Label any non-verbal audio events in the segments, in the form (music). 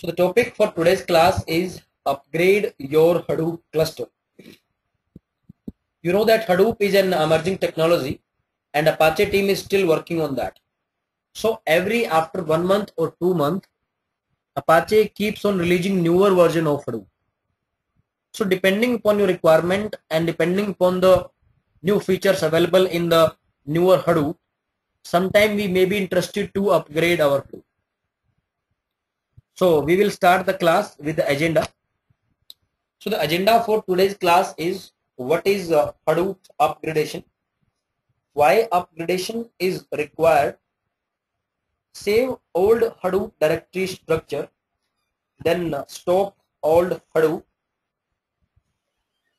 So the topic for today's class is upgrade your Hadoop cluster. You know that Hadoop is an emerging technology and Apache team is still working on that. So every after one month or two month, Apache keeps on releasing newer version of Hadoop. So depending upon your requirement and depending upon the new features available in the newer Hadoop, sometime we may be interested to upgrade our Hadoop. So we will start the class with the agenda. So the agenda for today's class is what is uh, Hadoop upgradation, why upgradation is required, save old Hadoop directory structure, then uh, stop old Hadoop,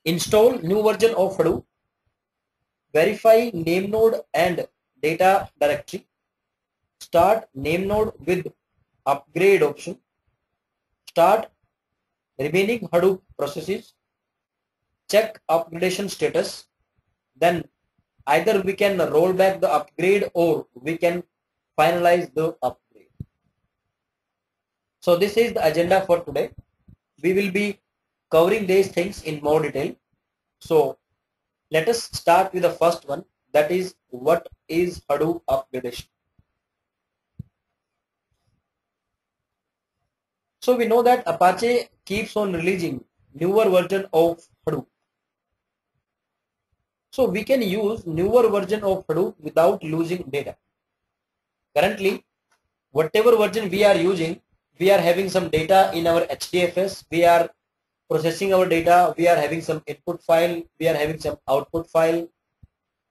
install new version of Hadoop, verify name node and data directory, start name node with upgrade option, start remaining Hadoop processes, check upgradation status, then either we can roll back the upgrade or we can finalize the upgrade. So this is the agenda for today. We will be covering these things in more detail. So let us start with the first one that is what is Hadoop upgradation. So we know that Apache keeps on releasing newer version of Hadoop. So we can use newer version of Hadoop without losing data. Currently, whatever version we are using, we are having some data in our HDFS, we are processing our data, we are having some input file, we are having some output file.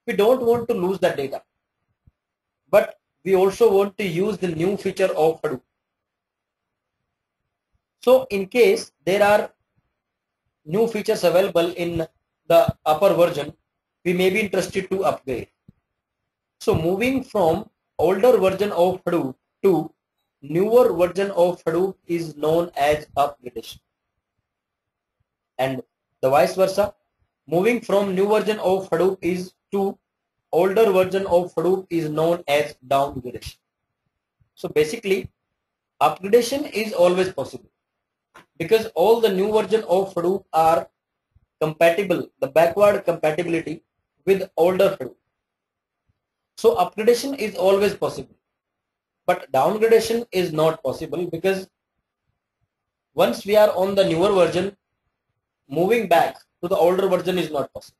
We don't want to lose that data. But we also want to use the new feature of Hadoop. So in case there are new features available in the upper version, we may be interested to upgrade. So moving from older version of Hadoop to newer version of Hadoop is known as upgradation. And the vice versa, moving from new version of Hadoop is to older version of Hadoop is known as downgradation. So basically, upgradation is always possible because all the new version of Hadoop are compatible, the backward compatibility with older Hadoop. So upgradation is always possible, but downgradation is not possible because once we are on the newer version, moving back to the older version is not possible.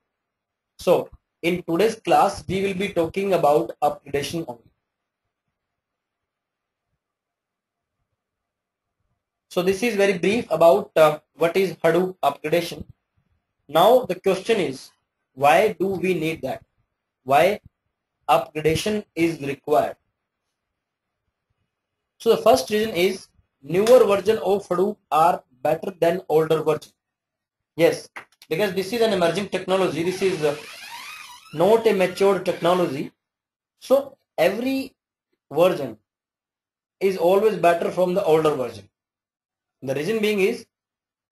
So in today's class, we will be talking about upgradation only. So this is very brief about uh, what is Hadoop upgradation. Now the question is, why do we need that? Why upgradation is required? So the first reason is newer version of Hadoop are better than older version. Yes, because this is an emerging technology. This is uh, not a mature technology. So every version is always better from the older version. The reason being is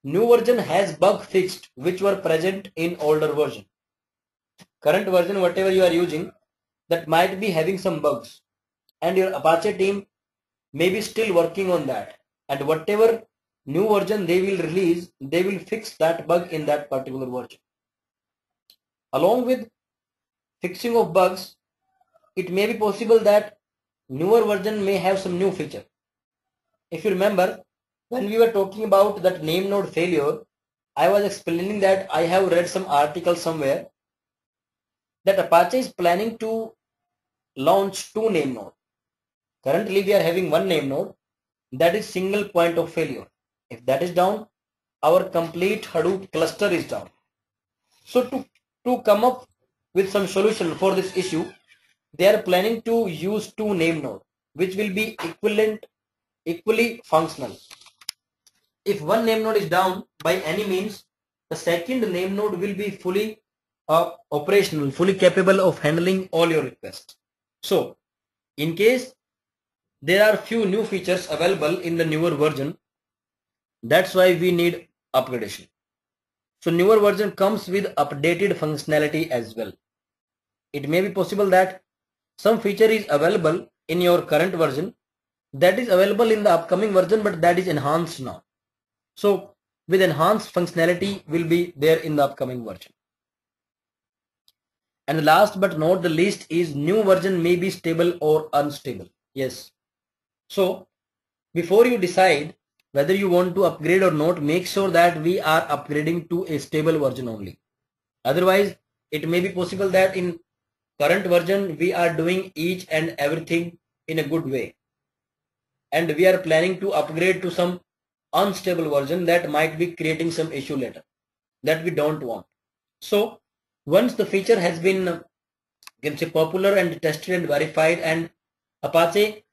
new version has bug fixed which were present in older version. Current version whatever you are using that might be having some bugs and your Apache team may be still working on that and whatever new version they will release they will fix that bug in that particular version. Along with fixing of bugs it may be possible that newer version may have some new feature. If you remember when we were talking about that name node failure, I was explaining that I have read some article somewhere that Apache is planning to launch two name node. Currently we are having one name node that is single point of failure. If that is down, our complete Hadoop cluster is down. So to, to come up with some solution for this issue, they are planning to use two name node which will be equivalent equally functional if one name node is down by any means, the second name node will be fully uh, operational, fully capable of handling all your requests. So, in case there are few new features available in the newer version, that's why we need upgradation. So, newer version comes with updated functionality as well. It may be possible that some feature is available in your current version that is available in the upcoming version but that is enhanced now so with enhanced functionality will be there in the upcoming version. And the last but not the least is new version may be stable or unstable. Yes. So before you decide whether you want to upgrade or not make sure that we are upgrading to a stable version only. Otherwise it may be possible that in current version we are doing each and everything in a good way. And we are planning to upgrade to some unstable version that might be creating some issue later that we don't want so once the feature has been can say popular and tested and verified and apache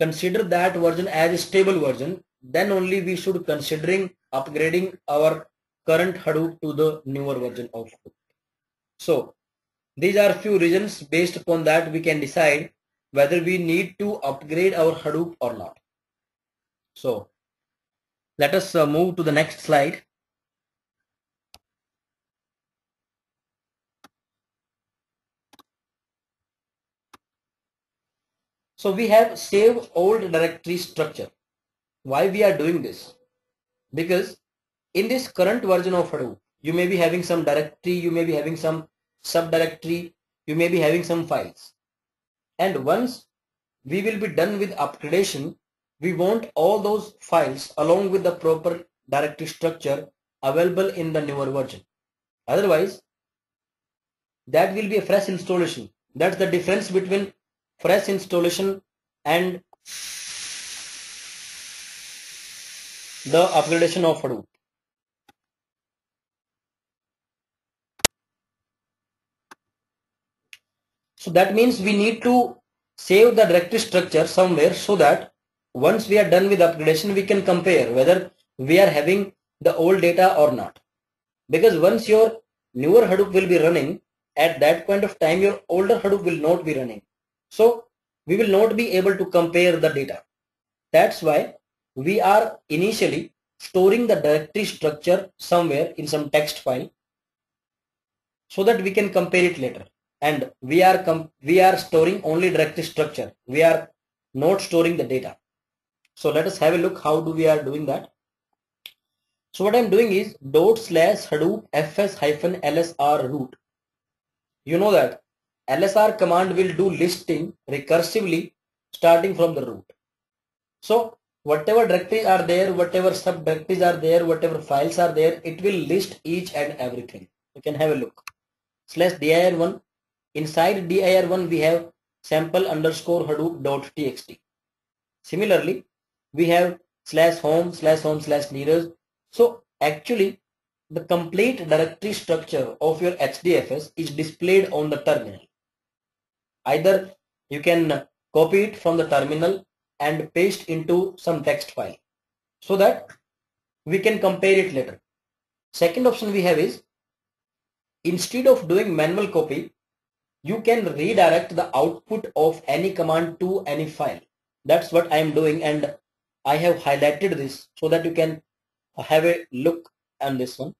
consider that version as a stable version then only we should considering upgrading our current hadoop to the newer version of hadoop so these are few reasons based upon that we can decide whether we need to upgrade our Hadoop or not. So let us uh, move to the next slide. So we have save old directory structure. Why we are doing this? Because in this current version of Hadoop, you may be having some directory, you may be having some subdirectory, you may be having some files. And once we will be done with upgradation, we want all those files along with the proper directory structure available in the newer version. Otherwise, that will be a fresh installation. That's the difference between fresh installation and the upgradation of Hadoop. So that means we need to save the directory structure somewhere so that once we are done with upgradation, we can compare whether we are having the old data or not. Because once your newer Hadoop will be running, at that point of time, your older Hadoop will not be running. So we will not be able to compare the data. That's why we are initially storing the directory structure somewhere in some text file so that we can compare it later and we are we are storing only directory structure we are not storing the data so let us have a look how do we are doing that. So what i'm doing is dot slash hadoop fs hyphen lsr root. You know that lsr command will do listing recursively starting from the root. So whatever directories are there whatever sub directories are there whatever files are there it will list each and everything. You can have a look. Slash dir1 Inside dir1 we have sample underscore hadoop dot txt. Similarly, we have slash home slash home slash Neeraj. So actually the complete directory structure of your HDFS is displayed on the terminal. Either you can copy it from the terminal and paste into some text file so that we can compare it later. Second option we have is instead of doing manual copy, you can redirect the output of any command to any file. That's what I am doing and I have highlighted this so that you can have a look on this one.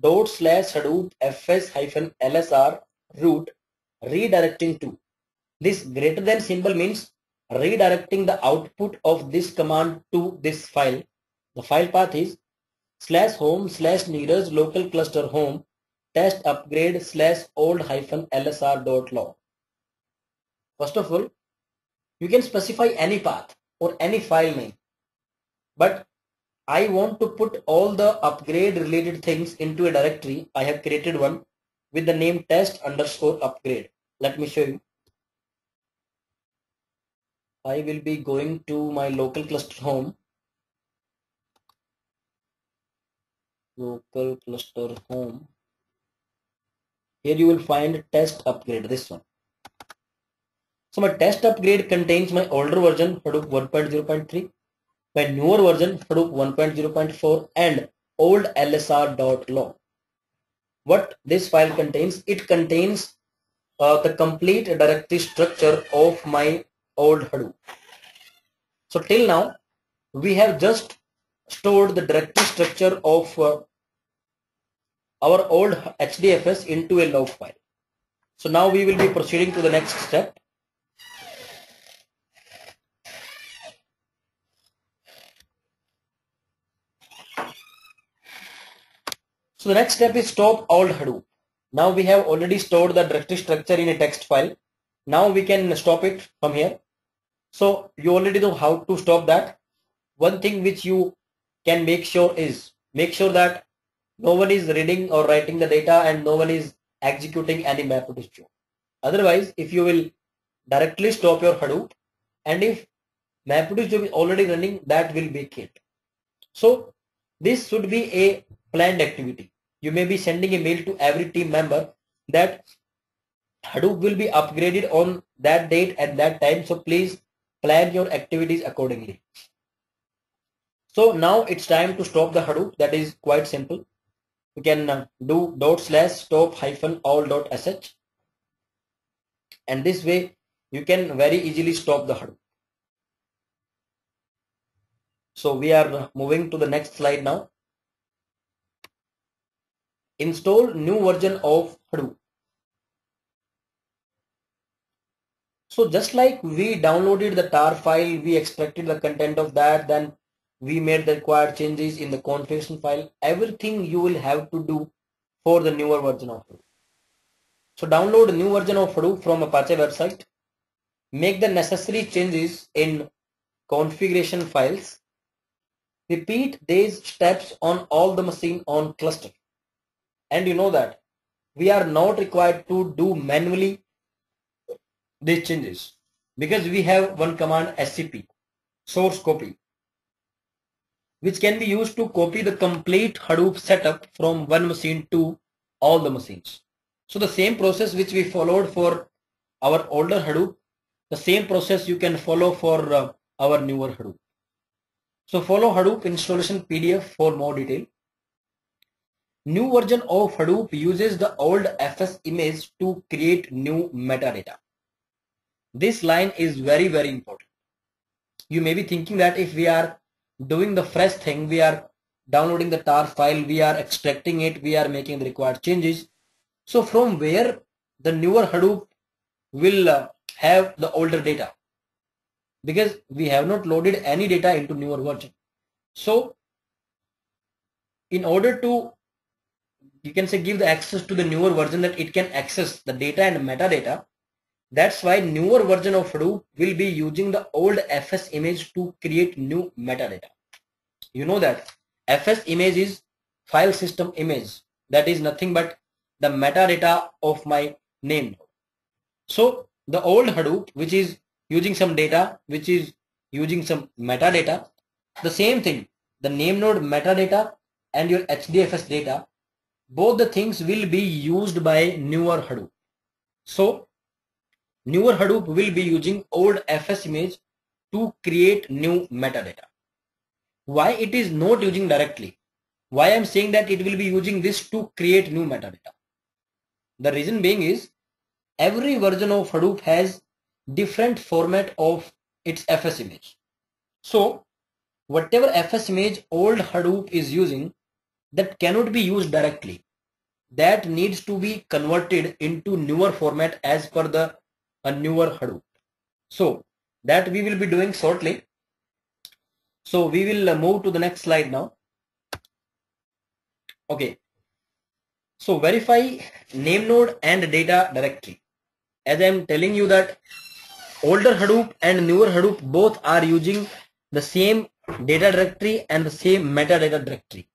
Dot slash hadoop fs hyphen lsr root redirecting to. This greater than symbol means redirecting the output of this command to this file. The file path is slash home slash Neeraj local cluster home test upgrade slash old hyphen lsr dot log. First of all, you can specify any path or any file name. But I want to put all the upgrade related things into a directory. I have created one with the name test underscore upgrade. Let me show you. I will be going to my local cluster home. Local cluster home. Here you will find test upgrade, this one. So my test upgrade contains my older version Hadoop 1.0.3, my newer version Hadoop 1.0.4 and old lsr.log. What this file contains? It contains uh, the complete directory structure of my old Hadoop. So till now, we have just stored the directory structure of uh, our old HDFS into a log file. So now we will be proceeding to the next step. So the next step is stop all Hadoop. Now we have already stored the directory structure in a text file. Now we can stop it from here. So you already know how to stop that. One thing which you can make sure is make sure that no one is reading or writing the data and no one is executing any MapReduce job. Otherwise, if you will directly stop your Hadoop and if MapReduce job is already running, that will be killed. So this should be a planned activity. You may be sending a mail to every team member that Hadoop will be upgraded on that date at that time. So please plan your activities accordingly. So now it's time to stop the Hadoop. That is quite simple. You can uh, do dot slash stop hyphen all dot sh. And this way you can very easily stop the Hadoop. So we are moving to the next slide now. Install new version of Hadoop. So just like we downloaded the tar file, we extracted the content of that, then we made the required changes in the configuration file, everything you will have to do for the newer version of Hadoop. So download a new version of Hadoop from Apache website, make the necessary changes in configuration files, repeat these steps on all the machine on cluster. And you know that we are not required to do manually these changes because we have one command scp source copy which can be used to copy the complete Hadoop setup from one machine to all the machines. So the same process which we followed for our older Hadoop, the same process you can follow for uh, our newer Hadoop. So follow Hadoop installation PDF for more detail. New version of Hadoop uses the old FS image to create new metadata. This line is very, very important. You may be thinking that if we are doing the fresh thing we are downloading the tar file we are extracting it we are making the required changes so from where the newer hadoop will uh, have the older data because we have not loaded any data into newer version so in order to you can say give the access to the newer version that it can access the data and metadata that's why newer version of Hadoop will be using the old FS image to create new metadata. You know that FS image is file system image. That is nothing but the metadata of my name. So the old Hadoop, which is using some data, which is using some metadata, the same thing, the name node metadata and your HDFS data, both the things will be used by newer Hadoop. So Newer Hadoop will be using old FS image to create new metadata. Why it is not using directly? Why I'm saying that it will be using this to create new metadata? The reason being is every version of Hadoop has different format of its FS image. So whatever FS image old Hadoop is using that cannot be used directly that needs to be converted into newer format as per the a newer Hadoop. So that we will be doing shortly. So we will uh, move to the next slide now. Okay. So verify name node and data directory. As I am telling you that older Hadoop and newer Hadoop both are using the same data directory and the same metadata directory.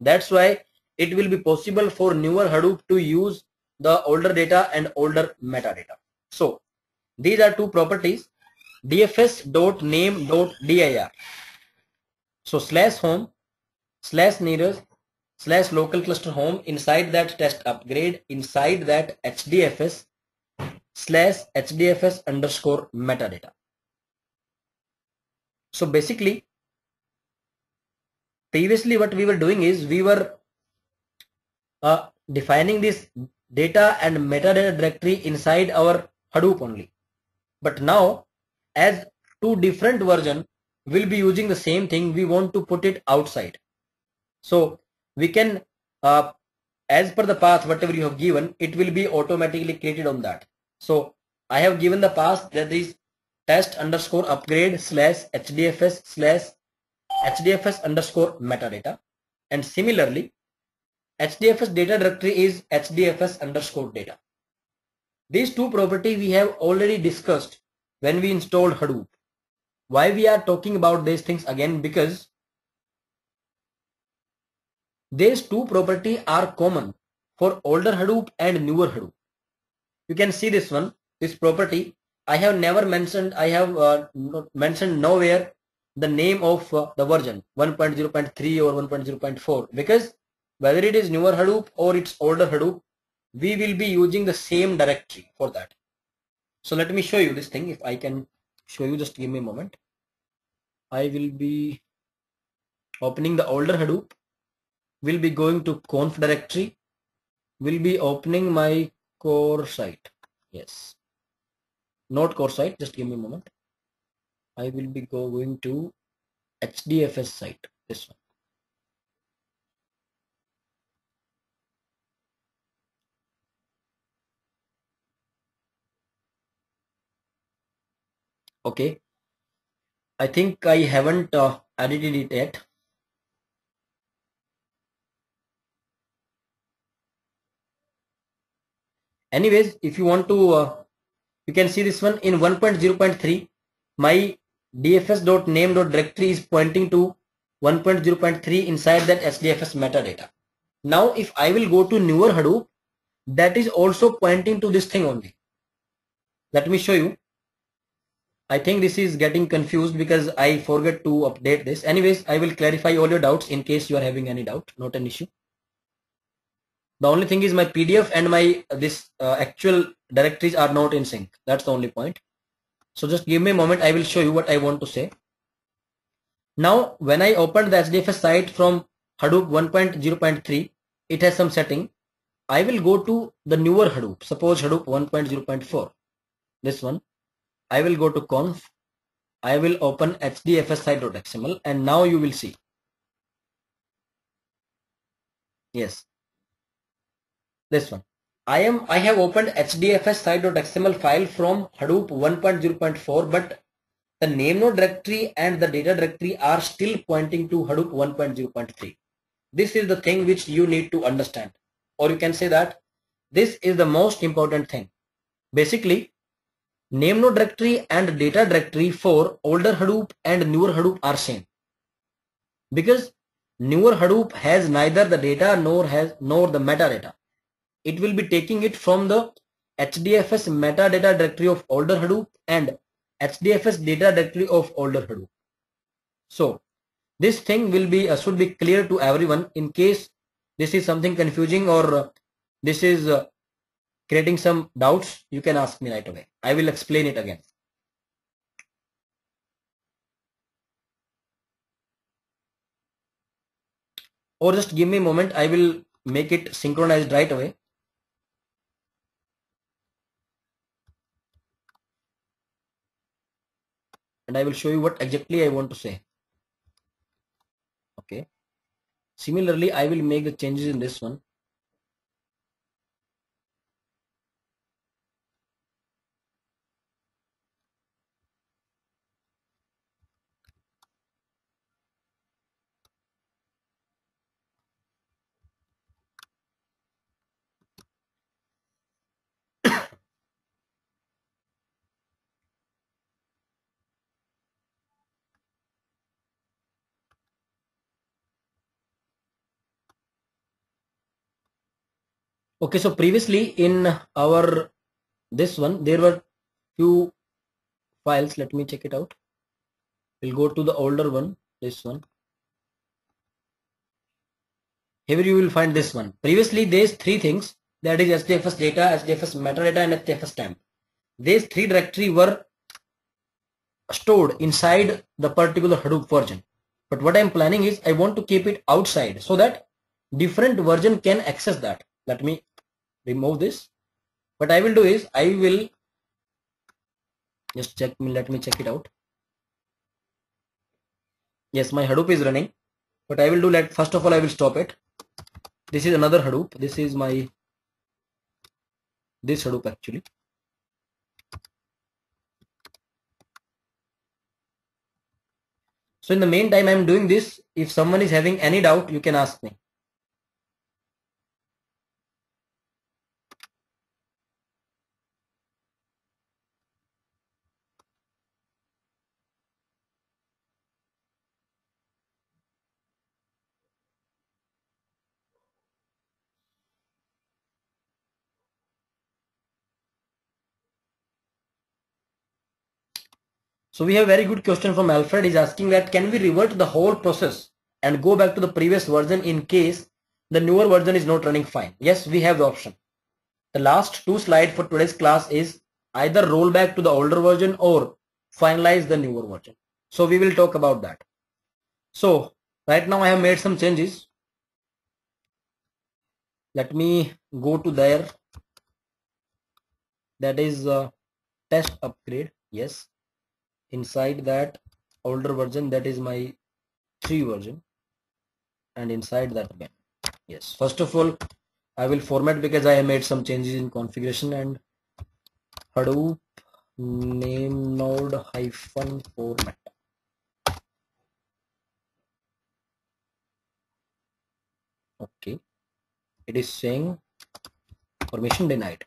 That's why it will be possible for newer Hadoop to use the older data and older metadata. So these are two properties dfs.name.dir. So slash home slash Neeraj slash local cluster home inside that test upgrade inside that hdfs slash hdfs underscore metadata. So basically previously what we were doing is we were uh, defining this data and metadata directory inside our Hadoop only. But now as two different version will be using the same thing, we want to put it outside. So we can, uh, as per the path, whatever you have given, it will be automatically created on that. So I have given the path that is test underscore upgrade slash hdfs slash hdfs underscore metadata. And similarly, HDFS data directory is HDFS underscore data. These two property we have already discussed when we installed Hadoop. Why we are talking about these things again? Because these two property are common for older Hadoop and newer Hadoop. You can see this one, this property. I have never mentioned, I have uh, mentioned nowhere the name of uh, the version 1.0.3 or 1.0.4 because whether it is newer Hadoop or it's older Hadoop, we will be using the same directory for that. So let me show you this thing. If I can show you, just give me a moment. I will be opening the older Hadoop. We'll be going to conf directory. We'll be opening my core site. Yes. Not core site. Just give me a moment. I will be going to HDFS site. This one. Okay I think I haven't uh, edited it yet anyways if you want to uh, you can see this one in 1.0.3 my dfs.name.directory is pointing to 1.0.3 inside that HDFS metadata. Now if I will go to newer Hadoop that is also pointing to this thing only. Let me show you. I think this is getting confused because I forget to update this. Anyways, I will clarify all your doubts in case you are having any doubt. Not an issue. The only thing is my PDF and my this uh, actual directories are not in sync. That's the only point. So just give me a moment. I will show you what I want to say. Now, when I opened the HDFS site from Hadoop 1.0.3, it has some setting. I will go to the newer Hadoop. Suppose Hadoop 1.0.4. This one. I will go to conf. I will open hdfs site.xml and now you will see. Yes. This one. I am I have opened hdfs site.xml file from Hadoop 1.0.4 but the name node directory and the data directory are still pointing to Hadoop 1.0.3. This is the thing which you need to understand or you can say that this is the most important thing. Basically Name node directory and data directory for older Hadoop and newer Hadoop are same. Because newer Hadoop has neither the data nor has nor the metadata. It will be taking it from the HDFS metadata directory of older Hadoop and HDFS data directory of older Hadoop. So this thing will be uh, should be clear to everyone in case this is something confusing or uh, this is uh, creating some doubts, you can ask me right away. I will explain it again. Or just give me a moment, I will make it synchronized right away. And I will show you what exactly I want to say. Okay. Similarly, I will make the changes in this one. Okay, so previously in our this one, there were few files. Let me check it out. We'll go to the older one, this one. Here you will find this one. Previously, these three things, that is HDFS data, HDFS metadata, and HDFS temp. These three directory were stored inside the particular Hadoop version. But what I'm planning is I want to keep it outside so that different version can access that. Let me remove this. What I will do is I will just check me let me check it out. Yes my Hadoop is running. But I will do let first of all I will stop it. This is another Hadoop. This is my this Hadoop actually. So in the meantime I'm doing this. If someone is having any doubt you can ask me So we have a very good question from Alfred. He's asking that can we revert the whole process and go back to the previous version in case the newer version is not running fine? Yes, we have the option. The last two slides for today's class is either roll back to the older version or finalize the newer version. So we will talk about that. So right now I have made some changes. Let me go to there. That is uh, test upgrade. Yes. Inside that older version, that is my 3 version. And inside that again. Yes. First of all, I will format because I have made some changes in configuration and Hadoop name node hyphen format. Okay. It is saying permission denied.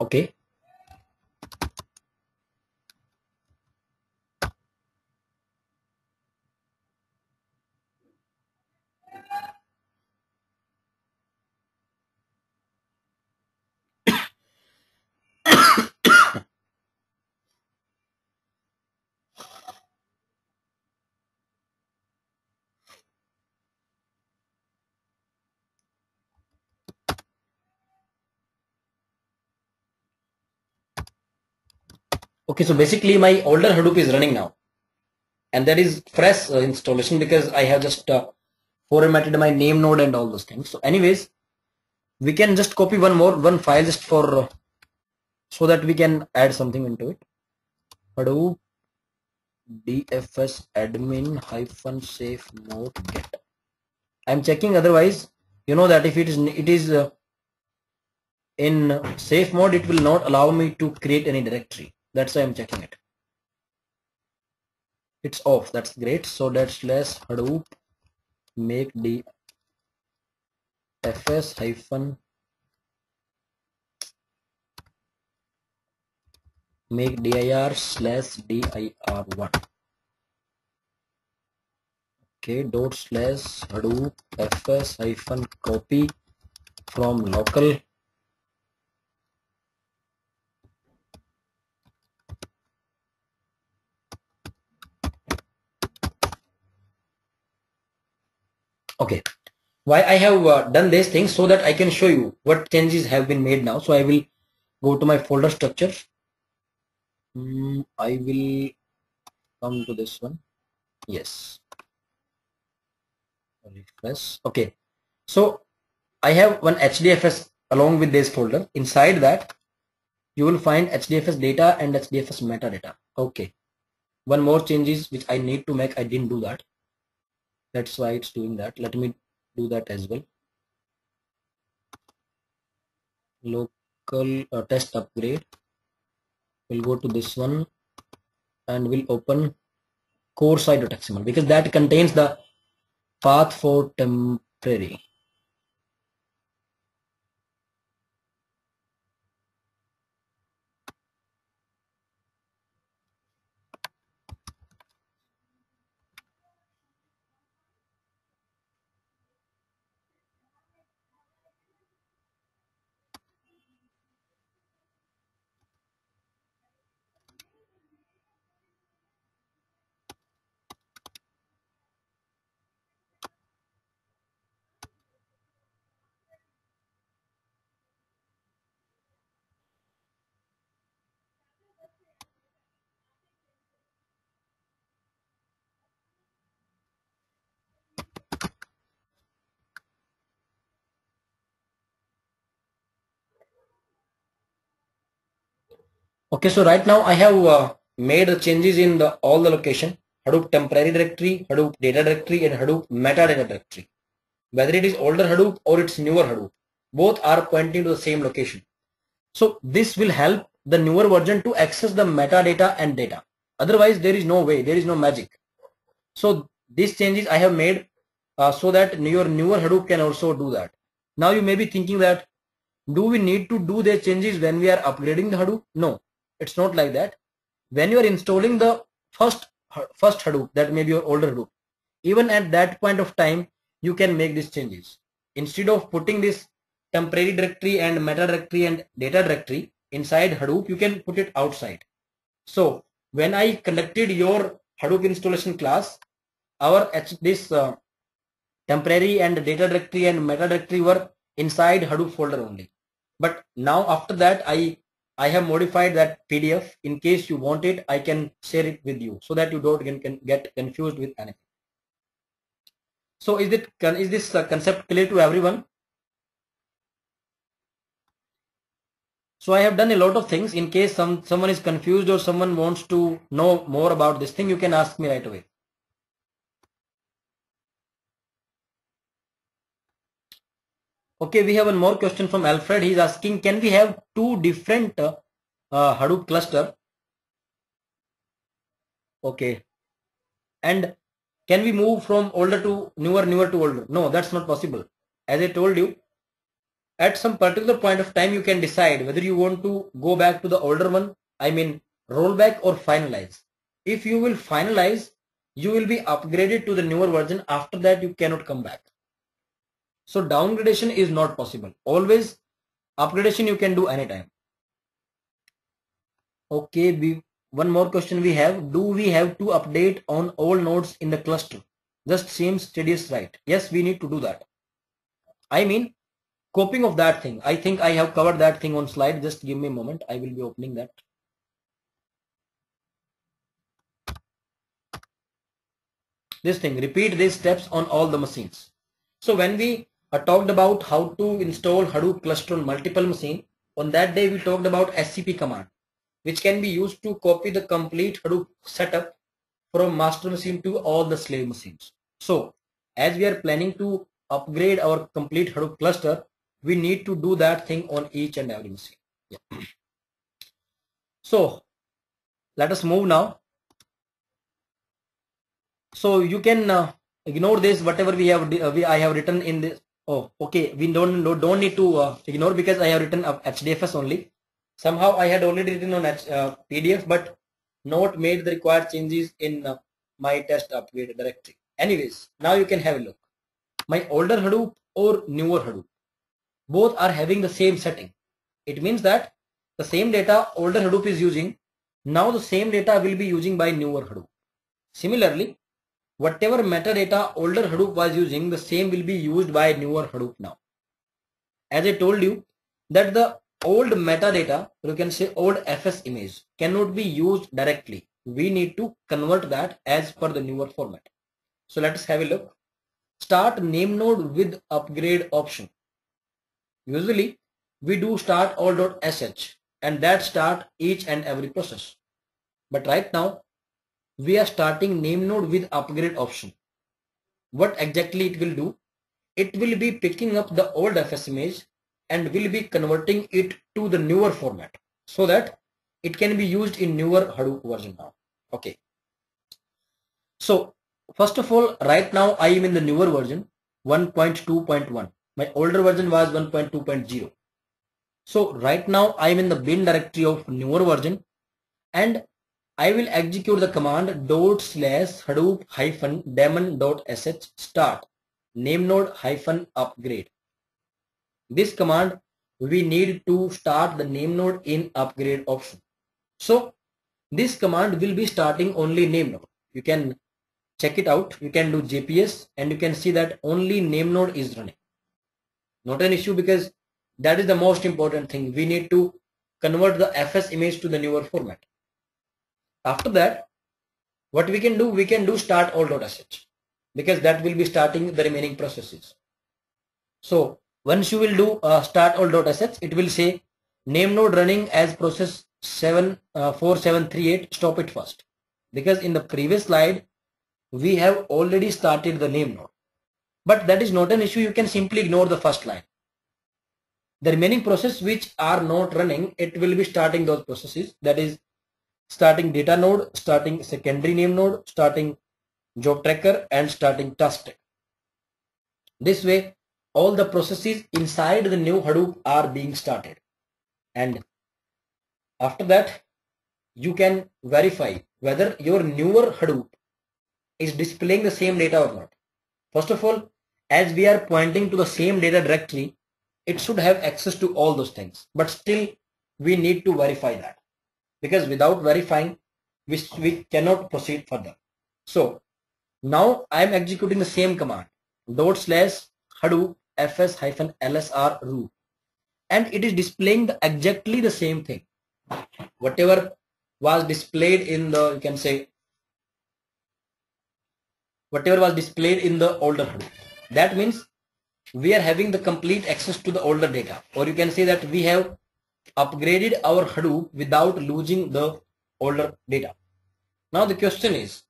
Okay. Okay, so basically my older Hadoop is running now. And that is fresh uh, installation because I have just uh, formatted my name node and all those things. So anyways, we can just copy one more, one file just for, uh, so that we can add something into it. Hadoop dfs admin hyphen safe mode get. I'm checking otherwise, you know that if it is, it is uh, in safe mode, it will not allow me to create any directory that's why I'm checking it. It's off. That's great. So that's less Hadoop. Make the fs hyphen make dir slash dir1 okay dot slash hadoop fs hyphen copy from local okay. Why I have uh, done these things so that I can show you what changes have been made now. So I will go to my folder structure. Mm, I will come to this one. Yes. Refresh. Okay. So I have one HDFS along with this folder. Inside that you will find HDFS data and HDFS metadata. Okay. One more changes which I need to make. I didn't do that that's why it's doing that. Let me do that as well. Local uh, test upgrade. We'll go to this one and we'll open core site.xml because that contains the path for temporary Okay, so right now I have uh, made the changes in the all the location Hadoop temporary directory, Hadoop data directory, and Hadoop metadata directory. Whether it is older Hadoop or it's newer Hadoop, both are pointing to the same location. So this will help the newer version to access the metadata and data. Otherwise, there is no way, there is no magic. So these changes I have made uh, so that your newer Hadoop can also do that. Now you may be thinking that do we need to do the changes when we are upgrading the Hadoop? No, it's not like that. When you are installing the first first Hadoop, that may be your older Hadoop, even at that point of time, you can make these changes. Instead of putting this temporary directory and meta directory and data directory inside Hadoop, you can put it outside. So when I conducted your Hadoop installation class, our this uh, temporary and data directory and meta directory were inside Hadoop folder only. But now after that, I I have modified that PDF. In case you want it, I can share it with you so that you don't get, get confused with anything. So is it is this concept clear to everyone? So I have done a lot of things. In case some someone is confused or someone wants to know more about this thing, you can ask me right away. Okay, we have one more question from Alfred. He's asking, can we have two different uh, uh, Hadoop cluster? Okay. And can we move from older to newer, newer to older? No, that's not possible. As I told you, at some particular point of time you can decide whether you want to go back to the older one I mean rollback or finalize if you will finalize you will be upgraded to the newer version after that you cannot come back so downgradation is not possible always upgradation you can do anytime okay we one more question we have do we have to update on all nodes in the cluster just seems tedious right yes we need to do that i mean coping of that thing. I think I have covered that thing on slide. Just give me a moment. I will be opening that. This thing, repeat these steps on all the machines. So when we uh, talked about how to install Hadoop cluster on multiple machine, on that day we talked about SCP command, which can be used to copy the complete Hadoop setup from master machine to all the slave machines. So as we are planning to upgrade our complete Hadoop cluster, we need to do that thing on each and every machine. Yeah. (clears throat) So let us move now. So you can uh, ignore this whatever we have uh, we I have written in this. Oh, okay. We don't don't need to uh, ignore because I have written HDFS only. Somehow I had already written on H, uh, PDF, but not made the required changes in uh, my test upgrade directory. Anyways, now you can have a look. My older Hadoop or newer Hadoop both are having the same setting. It means that the same data older Hadoop is using, now the same data will be using by newer Hadoop. Similarly, whatever metadata older Hadoop was using, the same will be used by newer Hadoop now. As I told you that the old metadata, you can say old FS image cannot be used directly. We need to convert that as per the newer format. So let us have a look. Start name node with upgrade option. Usually we do start all.sh and that start each and every process. But right now we are starting name node with upgrade option. What exactly it will do? It will be picking up the old FS image and will be converting it to the newer format so that it can be used in newer Hadoop version now. Okay. So first of all, right now I am in the newer version 1.2.1 my older version was 1.2.0 so right now i am in the bin directory of newer version and i will execute the command dot slash hadoop hyphen daemon dot sh start. Name node hyphen upgrade. This command we need to start the name node in upgrade option. So this command will be starting only name node. You can check it out. You can do jps and you can see that only name node is running. Not an issue because that is the most important thing. We need to convert the FS image to the newer format. After that, what we can do, we can do start all.sh because that will be starting the remaining processes. So once you will do uh, start all.sh, it will say name node running as process 7 uh, 4738 stop it first because in the previous slide we have already started the name node but that is not an issue. You can simply ignore the first line. The remaining process which are not running, it will be starting those processes. That is starting data node, starting secondary name node, starting job tracker and starting task tracker. This way, all the processes inside the new Hadoop are being started. And after that, you can verify whether your newer Hadoop is displaying the same data or not. First of all, as we are pointing to the same data directory, it should have access to all those things. But still, we need to verify that because without verifying, we, we cannot proceed further. So now I'm executing the same command dot slash hadoop fs hyphen lsr root and it is displaying the exactly the same thing. Whatever was displayed in the you can say whatever was displayed in the older Hadoop. That means we are having the complete access to the older data or you can say that we have upgraded our Hadoop without losing the older data. Now the question is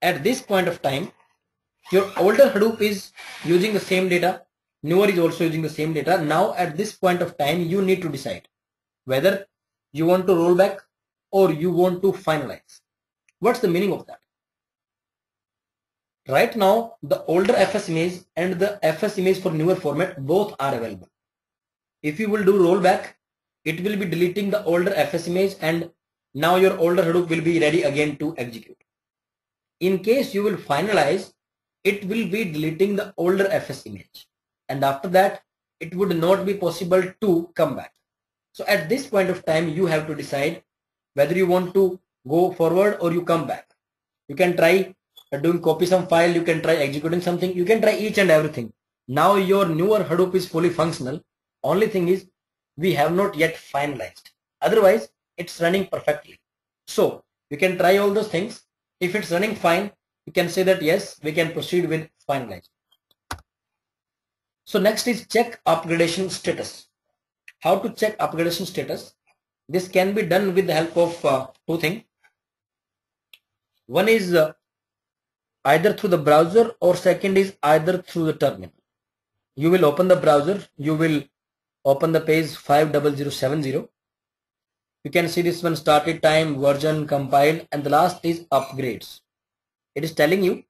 at this point of time your older Hadoop is using the same data newer is also using the same data now at this point of time you need to decide whether you want to roll back or you want to finalize. What's the meaning of that? Right now, the older FS image and the FS image for newer format both are available. If you will do rollback, it will be deleting the older FS image and now your older Hadoop will be ready again to execute. In case you will finalize, it will be deleting the older FS image. And after that, it would not be possible to come back. So at this point of time, you have to decide whether you want to go forward or you come back. You can try doing copy some file, you can try executing something, you can try each and everything. Now your newer Hadoop is fully functional. Only thing is we have not yet finalized. Otherwise, it's running perfectly. So you can try all those things. If it's running fine, you can say that yes, we can proceed with finalize. So next is check upgradation status. How to check upgradation status? This can be done with the help of uh, two things. One is uh, either through the browser or second is either through the terminal. You will open the browser, you will open the page 50070. You can see this one started time, version, compiled and the last is upgrades. It is telling you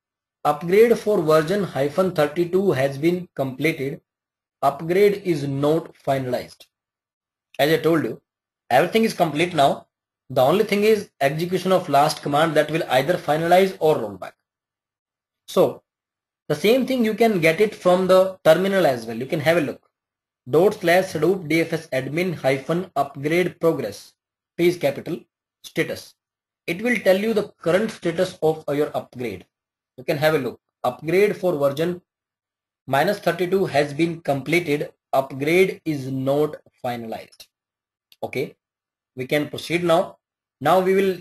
upgrade for version hyphen 32 has been completed. Upgrade is not finalized. As I told you, everything is complete now. The only thing is execution of last command that will either finalize or roll back. So the same thing you can get it from the terminal as well. You can have a look. Dot slash Hadoop DFS admin hyphen upgrade progress. P is capital status. It will tell you the current status of your upgrade. You can have a look. Upgrade for version minus 32 has been completed. Upgrade is not finalized. Okay. We can proceed now. Now we will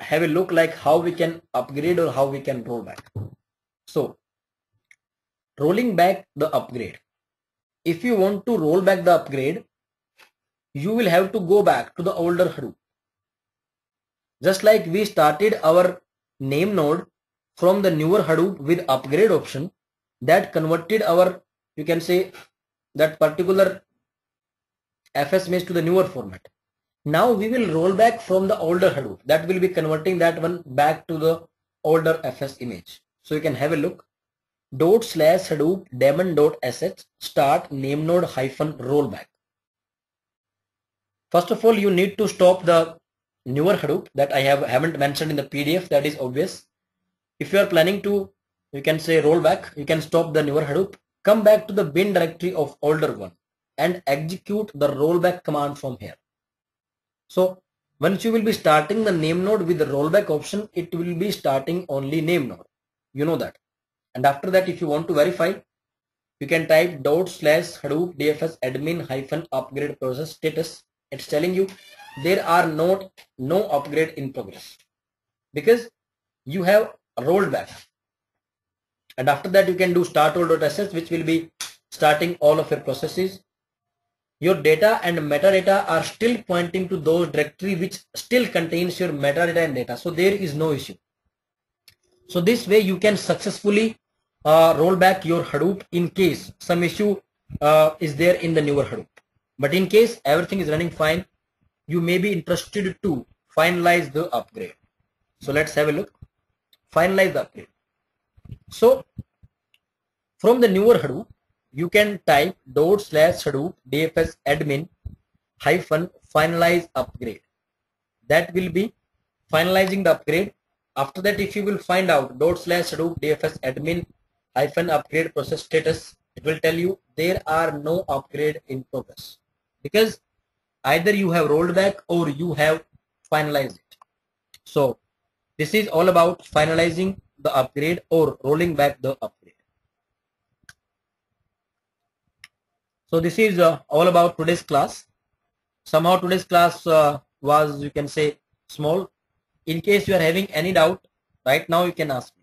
have a look like how we can upgrade or how we can roll back. So rolling back the upgrade. If you want to roll back the upgrade, you will have to go back to the older Hadoop. Just like we started our name node from the newer Hadoop with upgrade option that converted our, you can say that particular FS image to the newer format. Now we will roll back from the older Hadoop. That will be converting that one back to the older FS image. So you can have a look. Dot slash Hadoop daemon dot sh start name node hyphen rollback. First of all, you need to stop the newer Hadoop that I have haven't mentioned in the PDF. That is obvious. If you are planning to, you can say rollback. You can stop the newer Hadoop. Come back to the bin directory of older one and execute the rollback command from here. So once you will be starting the name node with the rollback option, it will be starting only name node. You know that. And after that, if you want to verify, you can type dot slash Hadoop DFS admin hyphen upgrade process status. It's telling you there are not no upgrade in progress because you have rolled back. And after that, you can do start all.sh which will be starting all of your processes your data and metadata are still pointing to those directory which still contains your metadata and data. So there is no issue. So this way you can successfully uh, roll back your Hadoop in case some issue uh, is there in the newer Hadoop. But in case everything is running fine, you may be interested to finalize the upgrade. So let's have a look. Finalize the upgrade. So from the newer Hadoop, you can type dot slash Hadoop DFS admin hyphen finalize upgrade. That will be finalizing the upgrade. After that, if you will find out dot slash Hadoop DFS admin hyphen upgrade process status, it will tell you there are no upgrade in progress because either you have rolled back or you have finalized it. So this is all about finalizing the upgrade or rolling back the upgrade. So this is uh, all about today's class. Somehow today's class uh, was you can say small. In case you are having any doubt right now you can ask.